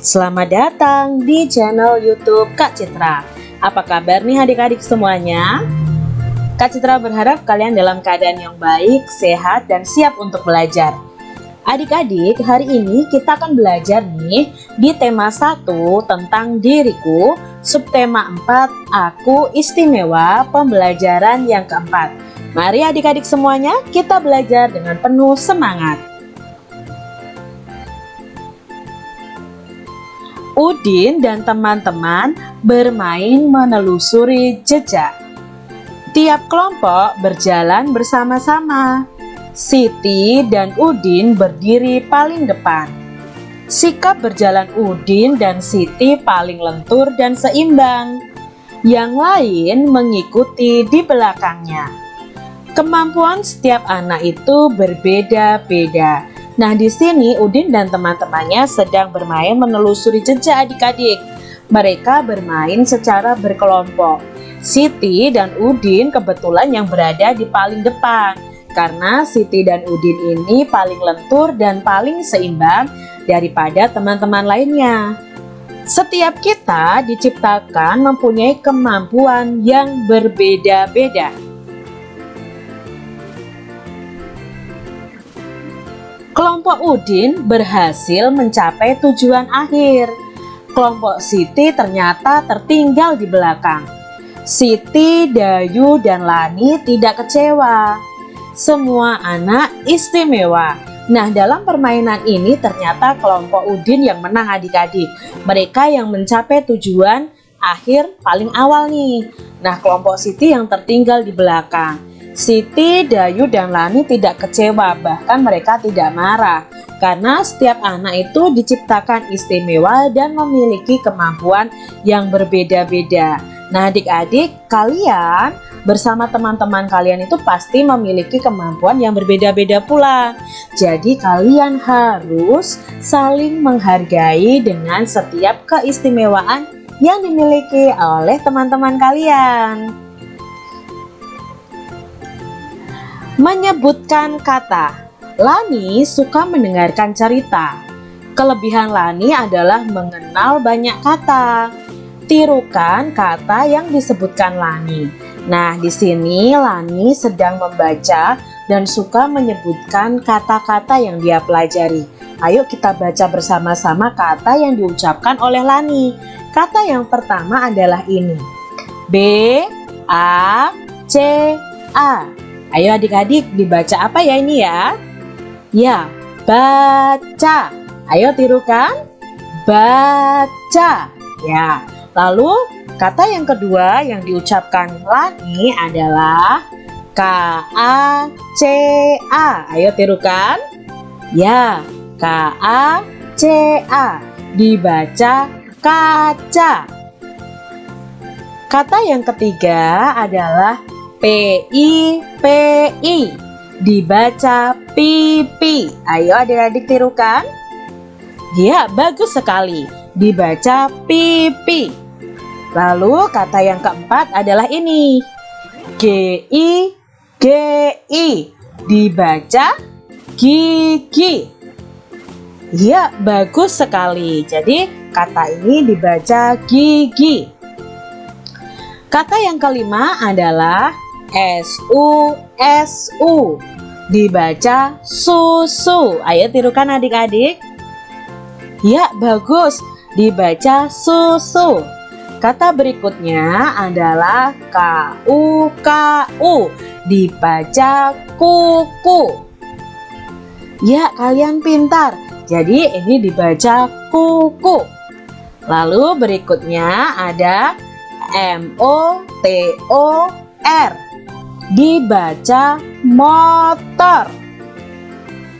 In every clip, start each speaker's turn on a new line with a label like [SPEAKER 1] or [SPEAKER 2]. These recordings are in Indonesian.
[SPEAKER 1] Selamat datang di channel youtube Kak Citra. Apa kabar nih adik-adik semuanya? Kak Citra berharap kalian dalam keadaan yang baik, sehat, dan siap untuk belajar. Adik-adik, hari ini kita akan belajar nih di tema 1 tentang diriku Subtema 4, aku istimewa, pembelajaran yang keempat. Mari adik-adik semuanya kita belajar dengan penuh semangat Udin dan teman-teman bermain menelusuri jejak. Tiap kelompok berjalan bersama-sama. Siti dan Udin berdiri paling depan. Sikap berjalan Udin dan Siti paling lentur dan seimbang. Yang lain mengikuti di belakangnya. Kemampuan setiap anak itu berbeda-beda Nah, di sini Udin dan teman-temannya sedang bermain menelusuri jejak adik-adik. Mereka bermain secara berkelompok. Siti dan Udin kebetulan yang berada di paling depan. Karena Siti dan Udin ini paling lentur dan paling seimbang daripada teman-teman lainnya. Setiap kita diciptakan mempunyai kemampuan yang berbeda-beda. Kelompok Udin berhasil mencapai tujuan akhir. Kelompok Siti ternyata tertinggal di belakang. Siti, Dayu, dan Lani tidak kecewa. Semua anak istimewa. Nah, dalam permainan ini ternyata kelompok Udin yang menang adik-adik. Mereka yang mencapai tujuan akhir paling awal nih. Nah, kelompok Siti yang tertinggal di belakang. Siti, Dayu, dan Lani tidak kecewa, bahkan mereka tidak marah. Karena setiap anak itu diciptakan istimewa dan memiliki kemampuan yang berbeda-beda. Nah adik-adik, kalian bersama teman-teman kalian itu pasti memiliki kemampuan yang berbeda-beda pula. Jadi kalian harus saling menghargai dengan setiap keistimewaan yang dimiliki oleh teman-teman kalian. Menyebutkan kata. Lani suka mendengarkan cerita. Kelebihan Lani adalah mengenal banyak kata. Tirukan kata yang disebutkan Lani. Nah di sini Lani sedang membaca dan suka menyebutkan kata-kata yang dia pelajari. Ayo kita baca bersama-sama kata yang diucapkan oleh Lani. Kata yang pertama adalah ini. B A C A Ayo adik-adik dibaca apa ya ini ya? Ya, baca. Ayo tirukan. Baca. Ya. Lalu kata yang kedua yang diucapkan lagi adalah K A C A. Ayo tirukan. Ya, K A C A. Dibaca kaca. Kata yang ketiga adalah P-I-P-I Dibaca pipi. Ayo adik-adik tirukan. Ya bagus sekali. Dibaca pipi. Lalu kata yang keempat adalah ini. G-I-G-I Dibaca gigi Ya bagus sekali. Jadi kata ini dibaca gigi Kata yang kelima adalah S-U-S-U Dibaca susu. Ayo tirukan adik-adik. Ya bagus. Dibaca susu. Kata berikutnya adalah K-U-K-U Dibaca kuku. Ya kalian pintar. Jadi ini dibaca kuku. Lalu berikutnya ada M-O-T-O-R dibaca motor.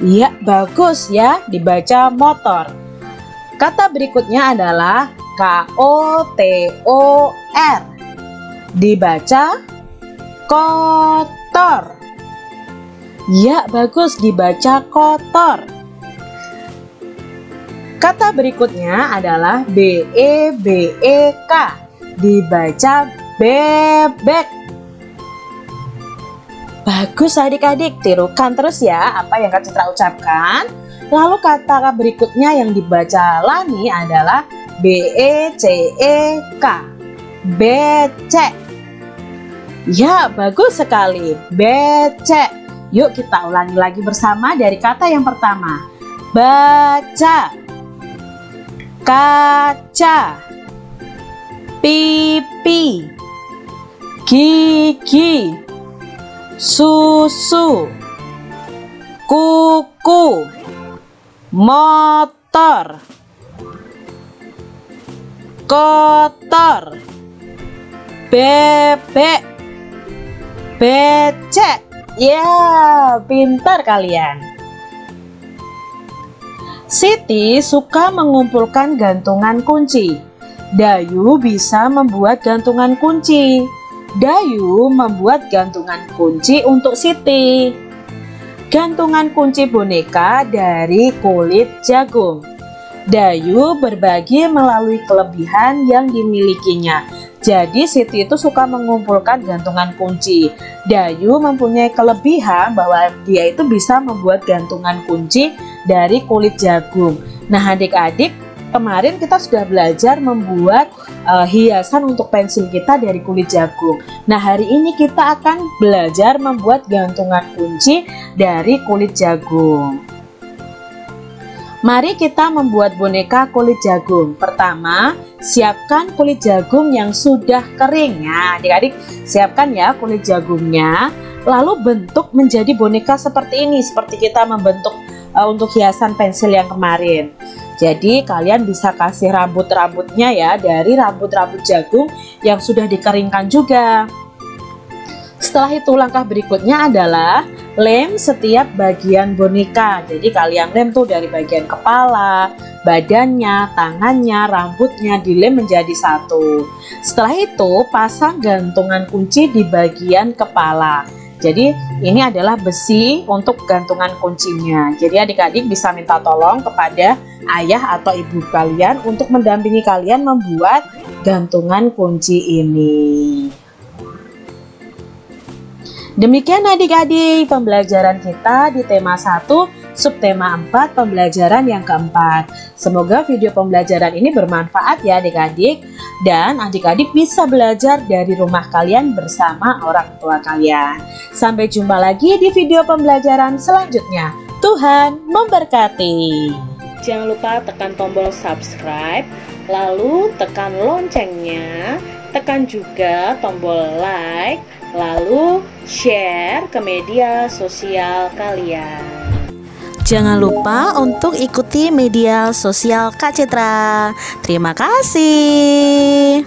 [SPEAKER 1] Iya, bagus ya, dibaca motor. Kata berikutnya adalah K-O-T-O-R. Dibaca kotor. Ya, bagus dibaca kotor. Kata berikutnya adalah B E B E K. Dibaca bebek. Bagus adik-adik, tirukan terus ya apa yang Kak Citra ucapkan. Lalu kata berikutnya yang dibaca Lani adalah B E C E K. Becek. Ya, bagus sekali. Becek. Yuk kita ulangi lagi bersama dari kata yang pertama. Baca. Kaca. Pipi. Gigi. Susu. Kuku. Motor. Kotor. Bebek. Becek. Ya, pintar kalian. Siti suka mengumpulkan gantungan kunci. Dayu bisa membuat gantungan kunci. Dayu membuat gantungan kunci untuk Siti. Gantungan kunci boneka dari kulit jagung. Dayu berbagi melalui kelebihan yang dimilikinya. Jadi Siti itu suka mengumpulkan gantungan kunci. Dayu mempunyai kelebihan bahwa dia itu bisa membuat gantungan kunci dari kulit jagung. Nah adik-adik kemarin kita sudah belajar membuat uh, hiasan untuk pensil kita dari kulit jagung. Nah hari ini kita akan belajar membuat gantungan kunci dari kulit jagung. Mari kita membuat boneka kulit jagung. Pertama, siapkan kulit jagung yang sudah kering. Ya, adik-adik, siapkan ya kulit jagungnya. Lalu bentuk menjadi boneka seperti ini, seperti kita membentuk uh, untuk hiasan pensil yang kemarin. Jadi kalian bisa kasih rambut-rambutnya ya dari rambut-rambut jagung yang sudah dikeringkan juga. Setelah itu langkah berikutnya adalah lem setiap bagian boneka. Jadi kalian lem tuh dari bagian kepala, badannya, tangannya, rambutnya dilem menjadi satu. Setelah itu pasang gantungan kunci di bagian kepala. Jadi ini adalah besi untuk gantungan kuncinya. Jadi adik-adik bisa minta tolong kepada ayah atau ibu kalian untuk mendampingi kalian membuat gantungan kunci ini. Demikian adik-adik pembelajaran kita di tema 1 subtema 4 pembelajaran yang keempat. Semoga video pembelajaran ini bermanfaat ya adik-adik dan adik-adik bisa belajar dari rumah kalian bersama orang tua kalian. Sampai jumpa lagi di video pembelajaran selanjutnya. Tuhan memberkati. Jangan lupa tekan tombol subscribe, lalu tekan loncengnya, tekan juga tombol like, lalu share ke media sosial kalian.
[SPEAKER 2] Jangan lupa untuk ikuti media sosial Kak Citra. Terima kasih.